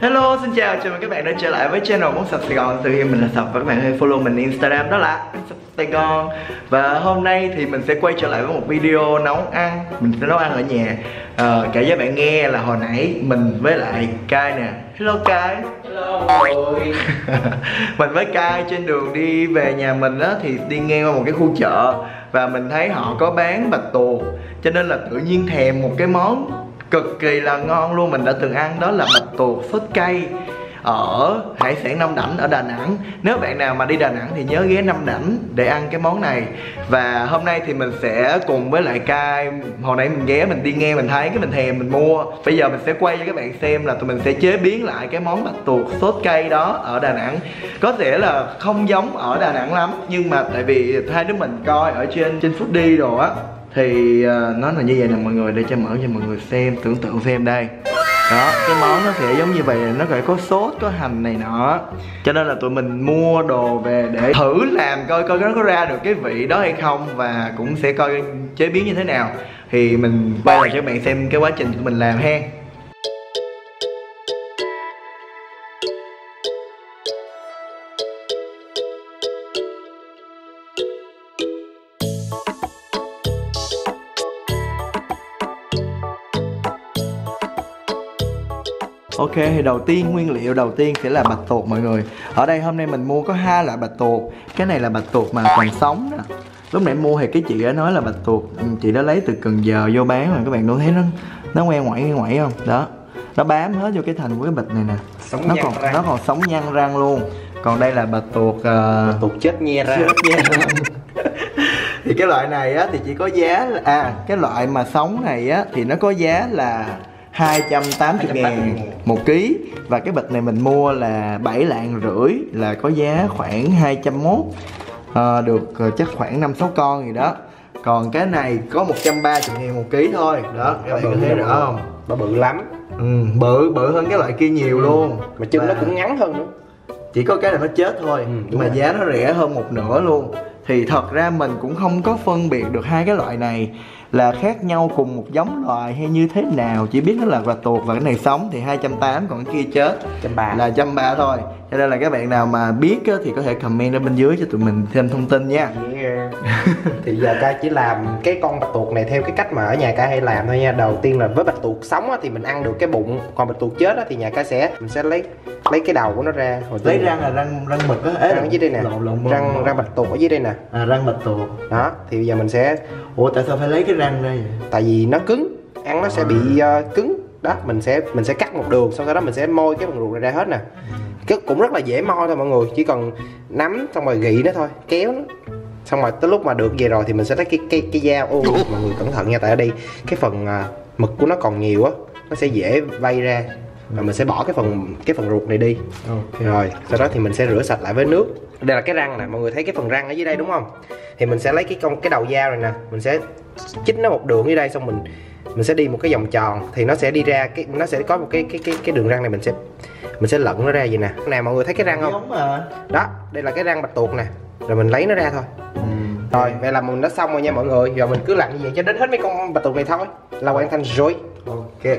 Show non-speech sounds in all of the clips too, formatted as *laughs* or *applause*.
Hello, xin chào, chào mừng các bạn đã trở lại với channel Món Sập Sài Gòn. Từ hiện mình là Sập và các bạn hãy follow mình Instagram đó là Sập Sài Gòn. Và hôm nay thì mình sẽ quay trở lại với một video nấu ăn. Mình sẽ nấu ăn ở nhà. À, Kể với bạn nghe là hồi nãy mình với lại Kai nè. Hello Kai. Hello *laughs* Mình với Kai trên đường đi về nhà mình á Thì đi ngang qua một cái khu chợ Và mình thấy họ có bán bạch tuộc. Cho nên là tự nhiên thèm một cái món cực kỳ là ngon luôn. Mình đã từng ăn đó là bạch tuộc sốt cay ở hải sản Nam Đảnh ở Đà Nẵng. Nếu bạn nào mà đi Đà Nẵng thì nhớ ghé Nam Đảnh để ăn cái món này. Và hôm nay thì mình sẽ cùng với lại Cai, Hồi nãy mình ghé, mình đi nghe, mình thấy cái mình thèm, mình mua. Bây giờ mình sẽ quay cho các bạn xem là tụi mình sẽ chế biến lại cái món bạch tuộc sốt cay đó ở Đà Nẵng. Có thể là không giống ở Đà Nẵng lắm, Nhưng mà tại vì hai đứa mình coi ở trên trên Foodie đồ á thì à, uh, nó là như vậy nè mọi người để cho mở cho mọi người xem tưởng tượng xem đây. Đó cái món nó sẽ giống như vậy nó phải có sốt có hành này nọ. Cho nên là tụi mình mua đồ về để thử làm coi coi nó có ra được cái vị đó hay không và cũng sẽ coi chế biến như thế nào. Thì mình quay lại cho các bạn xem cái quá trình tụi mình làm ha. Ok thì đầu tiên nguyên liệu đầu tiên sẽ là bạch tuộc mọi người. Ở đây hôm nay mình mua có hai loại bạch tuộc. Cái này là bạch tuộc mà còn sống nè Lúc nãy mua thì cái chị đã nói là bạch tuộc ừ, Chị đã lấy từ Cần Giờ vô bán mà các bạn đâu thấy nó Nó ngoe ngoảy ngoe ngoảy không? Đó. Nó bám hết vô cái thành của cái bịch này nè. Sống Nó còn răng. nó còn sống nhăn răng luôn. Còn đây là bạch tuộc uh, Tuột chết nhe ra *laughs* thì cái loại này á thì chỉ có giá là, à cái loại mà sống này á thì nó có giá là 280 ngàn một ký. Và cái bịch này mình mua là 7 lạng rưỡi là có giá khoảng 201 à, được ờ, chắc khoảng 5 6 con gì đó. Còn cái này có 130 ngàn một ký thôi. Đó các bạn có thấy rõ không? Nó bự lắm. Ừ, bự bự hơn cái loại kia nhiều luôn. Mà chân nó Và- cũng ngắn hơn nữa. chỉ có cái là nó chết thôi Ừ, nhưng mà rồi. giá nó rẻ hơn một nửa luôn. Thì thật ra mình cũng không có phân biệt được hai cái loại này là khác nhau cùng một giống loài hay như thế nào? Chỉ biết nó là bạch tuộc và cái này sống thì 280 còn cái kia chết. Trăm bà là trăm ba thôi cho nên là các bạn nào mà biết á, thì có thể comment ở bên dưới cho tụi mình thêm thông tin nha. Yeah. Thì giờ ca chỉ làm cái con bạch tuộc này theo cái cách mà ở nhà ca hay làm thôi nha. Đầu tiên là với bạch tuộc sống á, thì mình ăn được cái bụng Còn bạch tuộc chết á, thì nhà ca sẽ Mình sẽ lấy lấy cái đầu của nó ra. Hồi lấy răng là răng răng mực á. Răng ở dưới đây nè. Lộn lộn răng răng bạch tuộc ở dưới đây nè. À, răng bạch tuộc. Đó thì bây giờ mình sẽ ủa tại sao phải lấy cái răng ra vậy? Tại vì nó cứng ăn nó sẽ bị ờ, cứng. Đó mình sẽ mình sẽ cắt một đường sau đó mình sẽ môi cái phần ruột này ra hết nè cũng rất là dễ moi thôi mọi người chỉ cần nắm xong rồi gị nó thôi kéo nó. Xong rồi tới lúc mà được về rồi thì mình sẽ lấy cái cái cái dao. Ô mọi người cẩn thận nha tại ở đây cái phần à, mực của nó còn nhiều á nó sẽ dễ vay ra. Và mình sẽ bỏ cái phần cái phần ruột này đi. Ok. Rồi sau đó thì mình sẽ rửa sạch lại với nước. Đây là cái răng nè mọi người thấy cái phần răng ở dưới đây đúng không? Thì mình sẽ lấy cái con cái đầu dao này nè mình sẽ chích nó một đường dưới đây xong mình mình sẽ đi một cái vòng tròn thì nó sẽ đi ra cái nó sẽ có một cái cái cái cái đường răng này mình sẽ mình sẽ lẫn nó ra vậy nè. Nè mọi người thấy cái răng không? Giống mà đó đây là cái răng bạch tuộc nè. Rồi mình lấy nó ra thôi. Ừ. rồi vậy là mình đã xong rồi nha mọi người. Giờ mình cứ làm như vậy cho đến hết mấy con bạch tuộc này thôi. Là hoàn thành rồi. Ok.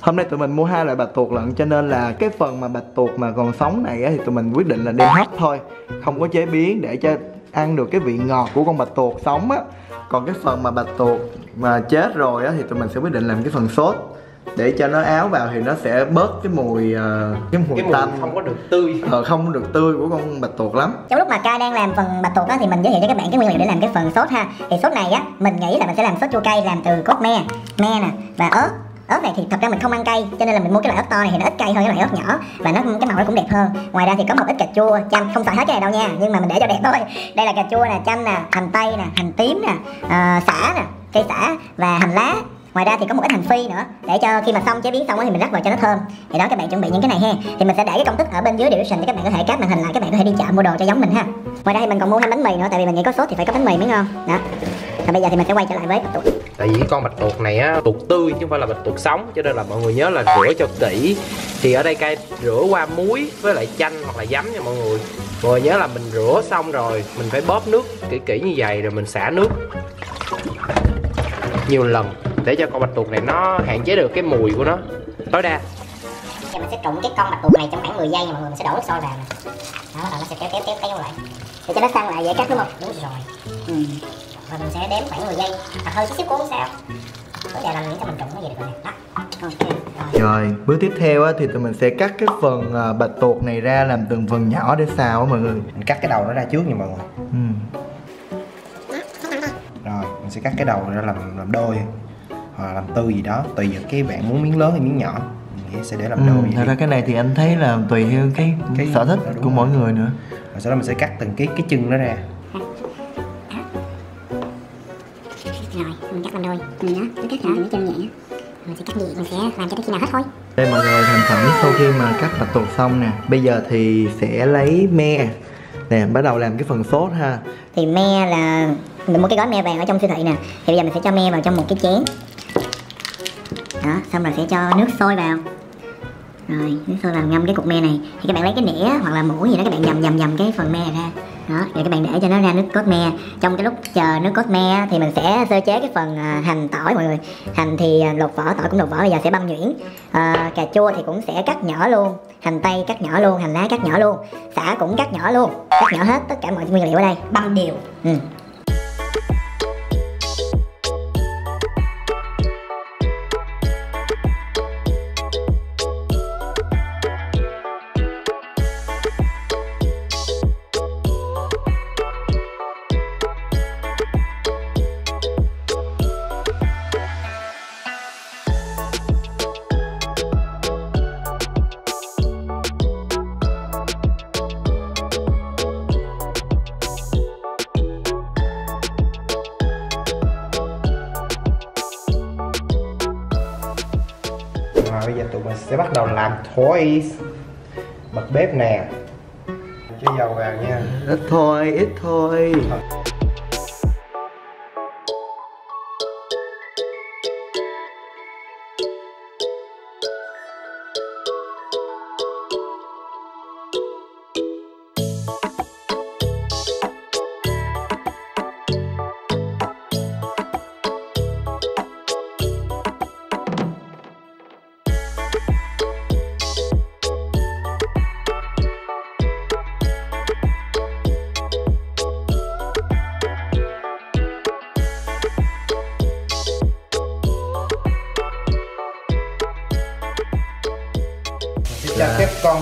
Hôm nay tụi mình mua hai loại bạch tuộc lận cho nên là cái phần mà bạch tuộc mà còn sống này á, thì tụi mình quyết định là đem hấp thôi, không có chế biến để cho ăn được cái vị ngọt của con bạch tuộc sống á. Còn cái phần mà bạch tuộc mà chết rồi á thì tụi mình sẽ quyết định làm cái phần sốt. Để cho nó áo vào thì nó sẽ bớt cái mùi ờ, cái mùi cái mùi tanh. không có được tươi. Ờ, không được tươi của con bạch tuộc lắm. trong lúc mà ca đang làm phần bạch tuộc á thì mình giới thiệu cho các bạn cái nguyên liệu để làm cái phần sốt ha. Thì sốt này á mình nghĩ là mình sẽ làm sốt chua cay làm từ cốt me. Me nè và ớt ớt này thì thật ra mình không ăn cay cho nên là mình mua cái loại ớt to này thì nó ít cay hơn cái loại ớt nhỏ và nó cái màu nó cũng đẹp hơn. Ngoài ra thì có một ít cà chua chanh không xài hết cái này đâu nha nhưng mà mình để cho đẹp thôi. Đây là cà chua nè chanh nè hành tây nè hành tím nè ờ, uh, xả nè cây xả và hành lá. Ngoài ra thì có một ít hành phi nữa để cho khi mà xong chế biến xong thì mình rắc vào cho nó thơm. Thì đó các bạn chuẩn bị những cái này ha. Thì mình sẽ để cái công thức ở bên dưới description để các bạn có thể cáp màn hình lại các bạn có thể đi chợ mua đồ cho giống mình ha. Ngoài ra thì mình còn mua thêm bánh mì nữa tại vì mình nghĩ có sốt thì phải có bánh mì mới ngon. Đó và bây giờ thì mình sẽ quay trở lại với bạch tuộc tại vì cái con bạch tuộc này á tuộc tươi chứ không phải là bạch tuộc sống cho nên là mọi người nhớ là rửa cho kỹ. Thì ở đây cay rửa qua muối với lại chanh hoặc là giấm nha mọi người. Mọi người nhớ là mình rửa xong rồi mình phải bóp nước kỹ kỹ như vậy rồi mình xả nước nhiều lần để cho con bạch tuộc này nó hạn chế được cái mùi của nó. Tối đa. Giờ mình sẽ trụng cái con bạch tuộc này trong khoảng 10 giây nha mọi người mình sẽ đổ nước sôi vào nè. Đó rồi nó sẽ kéo kéo kéo kéo lại. Để cho nó săn lại dễ cắt đúng không? Đúng rồi. Ừ. và mình sẽ đếm khoảng 10 giây. Hoặc hơi chút xíu cũng sao? Có giờ làm những cho mình trụng nó vậy được rồi nè. Đó ok. Rồi. Rồi, bước tiếp theo á, thì tụi mình sẽ cắt cái phần à, bạch tuộc này ra làm từng phần nhỏ để xào á mọi người. Mình cắt cái đầu nó ra trước nha mọi người. Ừ. rồi mình sẽ cắt cái đầu ra làm làm đôi hoặc là làm tư gì đó tùy vào cái bạn muốn miếng lớn hay miếng nhỏ. Mình sẽ để làm Ừ, đôi thật vậy ra cái này thì anh thấy là tùy theo cái, Cái- sở thích của rồi. mỗi người nữa. Rồi sau đó mình sẽ cắt từng cái cái chân nó ra đôi mình đó nó cắt ra những chân nhẹ mình sẽ cắt nhẹ mình sẽ làm cho tới khi nào hết thôi. Đây mọi người thành phẩm sau khi mà cắt bạch tuộc xong nè. Bây giờ thì sẽ lấy me. Nè bắt đầu làm cái phần sốt ha. Thì me là mình mua cái gói me vàng ở trong siêu thị nè. Thì bây giờ mình sẽ cho me vào trong một cái chén. Đó xong rồi sẽ cho nước sôi vào. Rồi nước sôi vào ngâm cái cục me này. Thì các bạn lấy cái nĩa hoặc là muỗng gì đó các bạn dầm dầm dầm cái phần me này ra đó rồi các bạn để cho nó ra nước cốt me. Trong cái lúc chờ nước cốt me thì mình sẽ sơ chế cái phần à, hành tỏi mọi người. Hành thì à, lột vỏ tỏi cũng lột vỏ bây giờ sẽ băm nhuyễn. À, cà chua thì cũng sẽ cắt nhỏ luôn. Hành tây cắt nhỏ luôn hành lá cắt nhỏ luôn. Xả cũng cắt nhỏ luôn cắt nhỏ hết tất cả mọi nguyên liệu ở đây. Băm đều. Ừ. mình sẽ bắt đầu làm thôi bật bếp nè. Cho dầu vào nha. Ít thôi, ít thôi. Sẽ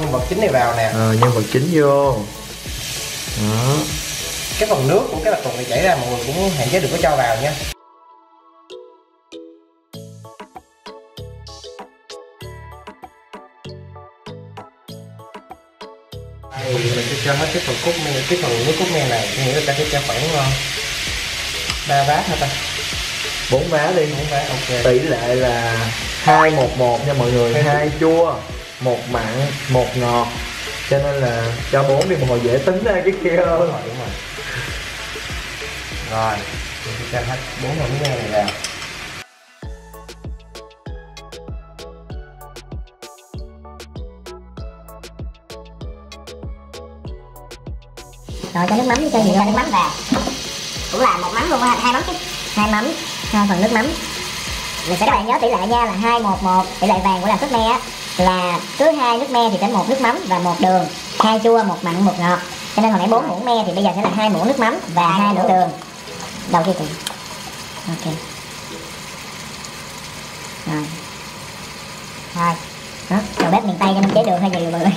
nhân vật chính này vào nè. Ờ, nhân vật chính vô. Đó. Cái phần nước của cái bạch tuộc này chảy ra mọi người cũng hạn chế đừng có cho vào nha. Thì mình sẽ cho hết cái phần cốt me cái phần nước cốt me này nghĩa là ta sẽ cho khoảng ờ, ba bát hả ta. Bốn vá đi. Bốn bát ok. Tỷ lệ là hai một một nha mọi người hai chua một mặn một ngọt. Cho nên là cho bốn đi một hồi dễ tính ra cái kia đúng hơn rồi đúng rồi. Rồi mình sẽ cho hết bốn phần nước me này vào rồi cho nước mắm cho gì cho nước mắm vào cũng là một mắm luôn á hai mắm chứ. Hai mắm hai phần nước mắm. Mình sẽ các bạn nhớ tỷ lệ nha là hai một một tỷ lệ vàng của làm sốt me á là cứ hai nước me thì sẽ một nước mắm và một đường, hai chua, một mặn, một ngọt. Cho nên hồi nãy bốn muỗng me thì bây giờ sẽ là hai muỗng nước mắm và hai muỗng đường. Đầu kia chị ok. Rồi. Thôi. Đó, đầu bếp miền tây cho nên chế đường hơi nhiều mọi người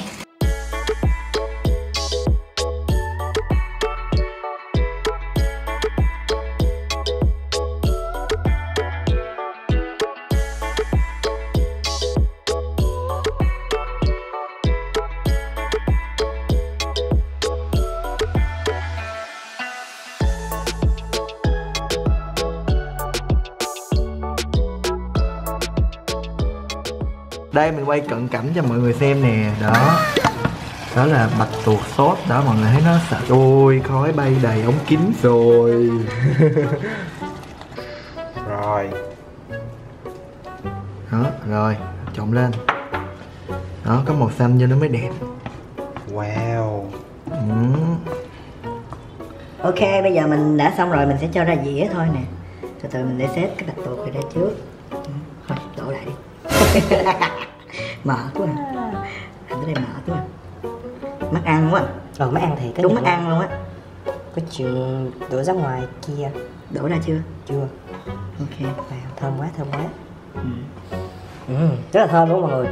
đây mình quay cận cảnh cho mọi người xem nè. Đó. Đó là bạch tuộc sốt đó mọi người thấy nó sợ. Ôi khói bay đầy ống kính. Rồi. *laughs* Rồi. Đó rồi. Trộn lên. Đó có màu xanh cho nó mới đẹp. Wow. Ừ. Ok, bây giờ mình đã xong rồi, mình sẽ cho ra dĩa thôi nè. Từ từ mình để xếp cái bạch tuộc này ra trước. Ừ, Thôi, đổ lại đi *laughs* Mở quá à. đây mệt quá mắt ăn quá Ờ mới ăn thì cái đúng mắt ăn luôn á. Có chừng đổ ra ngoài kia. Đổ ra chưa? Chưa. Ok Wow, thơm quá thơm quá. Ừ. ừ, Rất là thơm đúng không mọi người.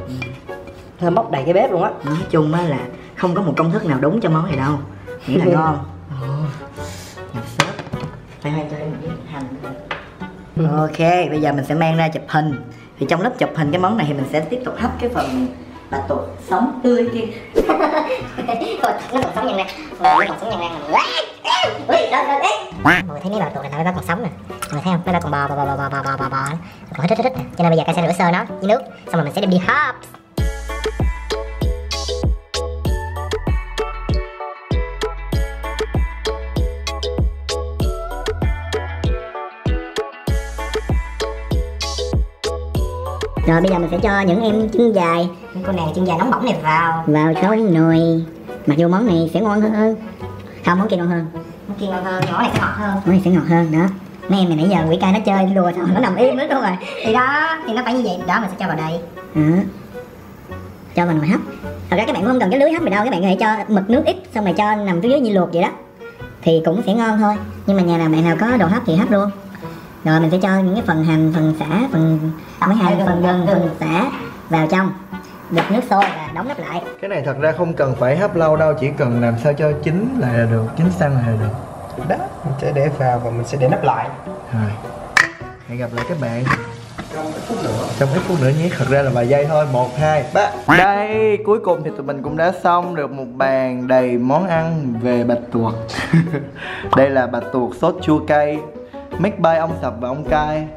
Thơm bốc đầy cái bếp luôn á. Nói chung á là không có một công thức nào đúng cho món này đâu. Nghĩa là ngon. *laughs* Hành. Nữa. ok bây giờ mình sẽ mang ra chụp hình thì trong lớp chụp hình cái món này thì mình sẽ tiếp tục hấp cái phần bạch tuộc sống tươi kia nó còn sống nhân nè Nó còn sống nhân nè Ui, đó, đó, đấy Mọi người thấy mấy bà tuột này nó còn sống nè Mọi người thấy không? Nó bà còn bò, bò, bò, bò, bò, bò, bò, bò, Còn hết hết hết nè Cho nên bây giờ ca sẽ rửa sơ nó với nước Xong rồi mình sẽ đem đi hấp Rồi bây giờ mình sẽ cho những em chân dài Những con nàng chân dài nóng bỏng này vào. Vào sôi nồi. Mặc dù món này sẽ ngon hơn. Không, món kia ngon hơn. Món kia ngon hơn, món này sẽ ngọt hơn. Món này sẽ ngọt hơn, đó. Mấy em này nãy giờ quỷ cai nó chơi đùa sao nó nằm im hết luôn rồi. Thì đó, thì nó phải như vậy. Đó, mình sẽ cho vào đây. Đó. Cho vào nồi hấp. Thật ra các bạn cũng không cần cái lưới hấp gì đâu. Các bạn có thể cho mực nước ít Xong rồi cho nằm phía dưới như luộc vậy đó. Thì cũng sẽ ngon thôi. Nhưng mà nhà nào bạn nào có đồ hấp thì hấp luôn rồi mình sẽ cho những cái phần hành, phần xả, phần mấy hành, phần gừng, phần xả vào trong. Đập nước sôi và đóng nắp lại. Cái này thật ra không cần phải hấp lâu đâu chỉ cần làm sao cho chín lại là được chín xăng lại là được. Đó, mình sẽ để vào và mình sẽ để nắp lại. Rồi. Hẹn gặp lại các bạn. Trong ít phút nữa nhé thật ra là vài giây thôi. Một hai ba. Đây cuối cùng thì tụi mình cũng đã xong được một bàn đầy món ăn về bạch tuộc. *laughs* Đây là bạch tuộc sốt chua cay make by ông sập và ông cay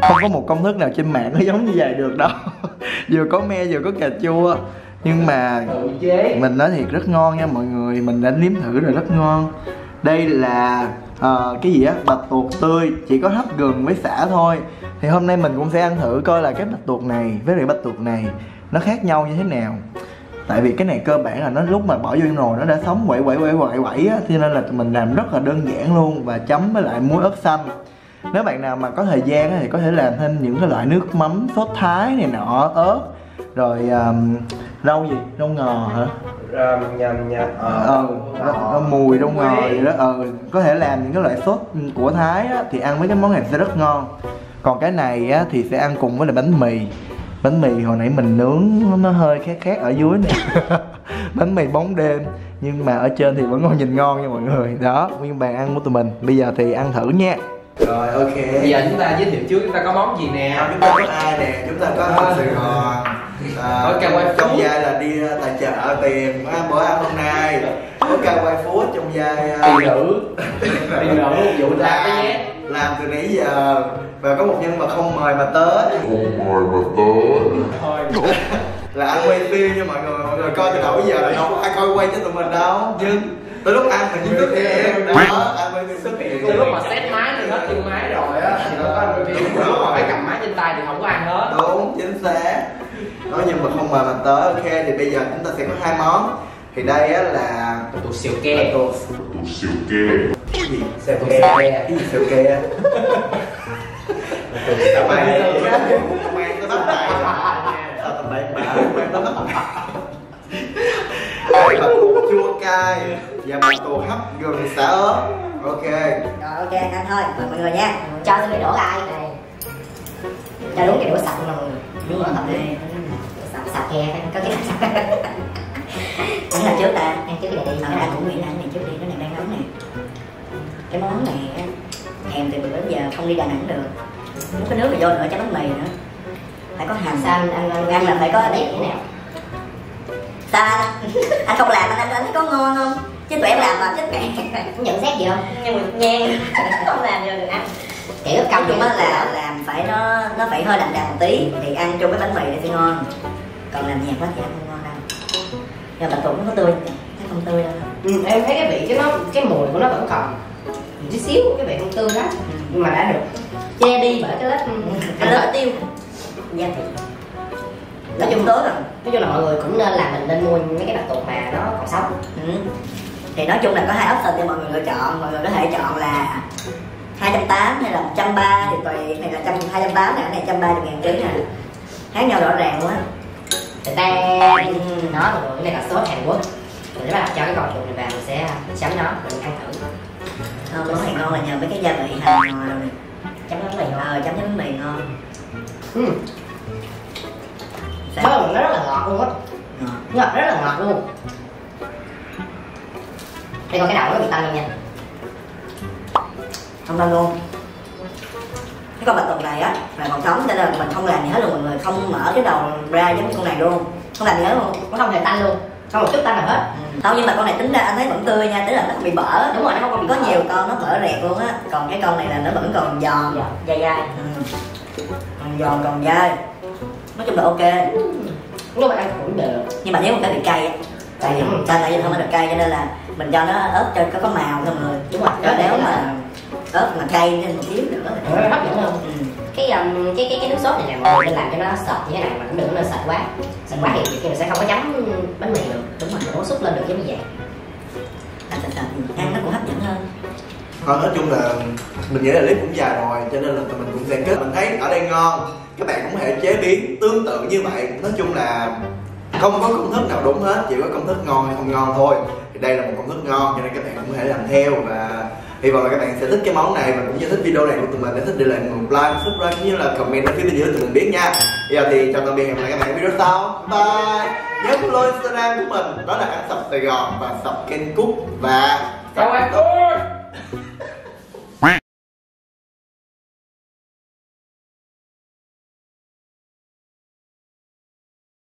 không có một công thức nào trên mạng nó *laughs* giống như vậy được đâu. *laughs* Vừa có me vừa có cà chua. Nhưng mà mình nói thiệt rất ngon nha mọi người. Mình đã nếm thử rồi rất ngon. Đây là uh, cái gì á? Bạch tuộc tươi. Chỉ có hấp gừng với xả thôi. Thì hôm nay mình cũng sẽ ăn thử coi là cái bạch tuộc này với lại bạch tuộc này nó khác nhau như thế nào tại vì cái này cơ bản là nó lúc mà bỏ vô trong nồi nó đã sống quậy quậy quậy quậy quậy á cho nên là mình làm rất là đơn giản luôn và chấm với lại muối ớt xanh. Nếu bạn nào mà có thời gian thì có thể làm thêm những cái loại nước mắm sốt thái này nọ ớt rồi um, rau gì? Rau ngò hả? Nhầm nhầm. Ờ rau- rau mùi rau ngò gì đó. Ờ có thể làm những cái loại sốt của thái á, thì ăn với cái món này sẽ rất ngon. Còn cái này á, thì sẽ ăn cùng với lại bánh mì bánh mì hồi nãy mình nướng nó- nó hơi khác khác ở dưới này *laughs* bánh mì bóng đêm nhưng mà ở trên thì vẫn còn nhìn ngon nha mọi người. Đó nguyên bàn ăn của tụi mình. Bây giờ thì ăn thử nha. Rồi ok. Bây giờ chúng ta giới thiệu trước chúng ta có món gì nè? Chúng ta có ai nè? Chúng ta có ở sài gòn à, Có cà quay trong vai là đi tài trợ tiền à, bữa ăn hôm nay. Có ca quay phú trong vai uh, Tiền nữ. Tiền nữ vụ ta cái nhé. Làm từ nãy giờ và có một nhân vật không mời mà tới. Thôi. *laughs* Là anh quay phim nha mọi người mọi người coi từ đầu bây giờ là đâu có ai coi quay cho tụi mình đâu. Nhưng tới lúc ăn mình chỉ xuất hiện. Đó anh quay phim xuất hiện. Từ lúc mà set máy thì hết chân máy rồi á Thì nó có anh review Từ lúc mà phải cầm máy trên tay thì không có ai hết. Đúng chính xác nói nhưng mà không mời mà tới ok thì bây giờ chúng ta sẽ có hai món. Thì đây á là Tụi xìu ke. Tổ cái gì Tụi ke. Xìu ke. cái gì seo ke tụi mày mày tao bắt mày. Sao tao bậy bạ mày tao bắt là tuột chua cay. Và một tuột hấp gừng xả ớt. Ok. Rồi ok, ăn thôi, mời mọi người nha. Cho tôi đổ lại Cho đúng cái đũa sạch mà mọi người Đúng rồi, sạch kìa, có cái Ăn *laughs* là trước ta, ăn trước cái này đi Anh cũng là ăn này trước đi, cái này đang nóng nè Cái món này thèm từ bữa đến giờ không đi Đà Nẵng được. Muốn cái nước rồi vô nữa cho bánh mì nữa. Phải có hành. Sao anh, anh, ăn là phải có nếp như thế nào? Sao anh? *laughs* không làm anh, anh, thấy có ngon không? Chứ tụi em làm mà chết mẹ. Nhận xét gì không? Nhưng mà nhan *laughs* Không làm được ăn. Kiểu công chung á là làm phải nó nó phải hơi đậm đà một tí. Thì ăn chung với bánh mì nó sẽ ngon còn làm nhạt quá thì ăn không ngon đâu bạch tuộc nó có tươi thấy không tươi đâu. Ừ, em thấy cái vị cái nó cái mùi của nó vẫn còn một chút xíu cái vị không tươi đó nhưng mà đã được. Che đi bởi cái lớp cái lớp tiêu. Gia vị nói chung tốt rồi. Nói chung là mọi người cũng nên là mình nên mua mấy cái bạch tuộc mà nó còn sống. Ừ. thì nói chung là có hai option cho mọi người lựa chọn. Mọi người có thể chọn là 280 hay là 130 thì tùy này là trăm hai trăm tám này cái này trăm ba ngàn ký nè. Khác nhau rõ ràng quá Tè Đó mọi người, cái này là sốt Hàn Quốc. Mình bắt đầu cho cái con chuột này vào, mình sẽ chấm nó, mình ăn thử. Ờ, món này ngon là nhờ mấy cái gia vị hành Chấm nó mì ngon. Ờ, chấm bánh mì ngon. Ừ, Sao? bơ nó rất là ngọt luôn á. Ngọt. Ngọt rất là ngọt luôn. Đây còn cái đậu nó bị tanh luôn nha không đâu luôn cái con bạch tuộc này á là còn sống cho nên là mình không làm gì hết luôn mọi người không mở cái đầu ra giống con này luôn. Không làm gì hết luôn Nó không hề tanh luôn. Không một chút tanh nào hết. Không nhưng mà con này tính ra anh thấy vẫn tươi nha tức là nó không bị bở. Đúng rồi, nó không còn bị có bở. nhiều con nó bở rẹt luôn á còn cái con này là nó vẫn còn giòn. Dạ, dai dai. Ừ. còn giòn còn dai. Nói chung là ok. Nhưng mà ăn cũng được. Nhưng mà nếu mà cái bị cay á tại vì Ừ. tại vì không có được cay cho nên là mình cho nó ớt cho có có màu thôi mọi người. Đúng rồi, nếu mà ớt mà cay nên một xíu nữa. Nó hấp dẫn hơn ừ. cái um, cái cái cái nước sốt này nè mọi người nên làm cho nó sệt như thế này mà cũng đừng nên sệt quá. Sệt quá thì mình sẽ không có chấm bánh mì được. Đúng rồi nó xúc lên được giống như vậy. Ăn sạch thì ăn nó cũng hấp dẫn hơn. Thôi nói chung là mình nghĩ là clip cũng dài rồi cho nên là tụi mình cũng sẽ kết. Mình thấy ở đây ngon. Các bạn cũng có thể chế biến tương tự như vậy. Nói chung là không có công thức nào đúng hết chỉ có công thức ngon hay không ngon thôi. Thì đây là một công thức ngon cho nên các bạn cũng có thể làm theo và hy vọng là các bạn sẽ thích cái món này và cũng như thích video này của tụi mình nếu thích để lại một like subscribe cũng như là comment ở phía bên dưới tụi mình biết nha. Bây giờ thì chào tạm biệt hẹn gặp lại các bạn ở video sau. Bye. Nhớ follow instagram của mình đó là ăn sập sài gòn và sập kênh cúc và Chào anh. *laughs*